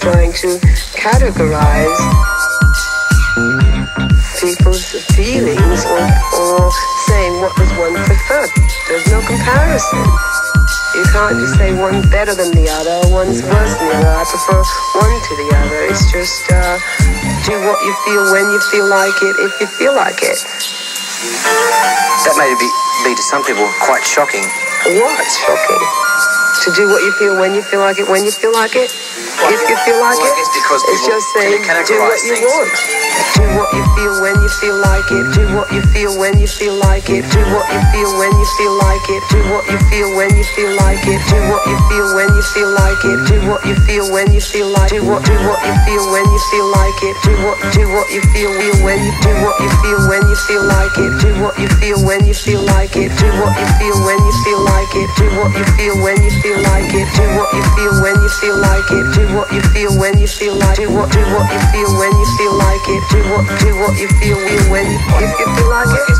trying to categorize people's feelings or, or saying what does one prefer. There's no comparison. You can't just say one's better than the other, one's worse than the other. I prefer one to the other. It's just uh, do what you feel when you feel like it, if you feel like it. That may be, be to some people quite shocking. What's shocking? To do what you feel when you feel like it, when you feel like it, if you feel like Well, it. guess because it's just saying do what you things. want. Do what you feel when you feel like it. Do what you feel when you feel like it. Do what you feel when you feel like it. Do what you feel when you feel like it. Do what you feel when you feel like it. Do what you feel when you feel like do what do what you feel when you feel like it. Do what do what you feel feel when you do what you feel when you feel like it. Do what you feel when you feel like it. Do what you feel when you feel like it. Do what you feel when you feel like it. Do what you feel when you feel like it. Do what you feel when you feel like it. do what do what you feel when you feel like it. Do what do what you feel feel when you you feel like it.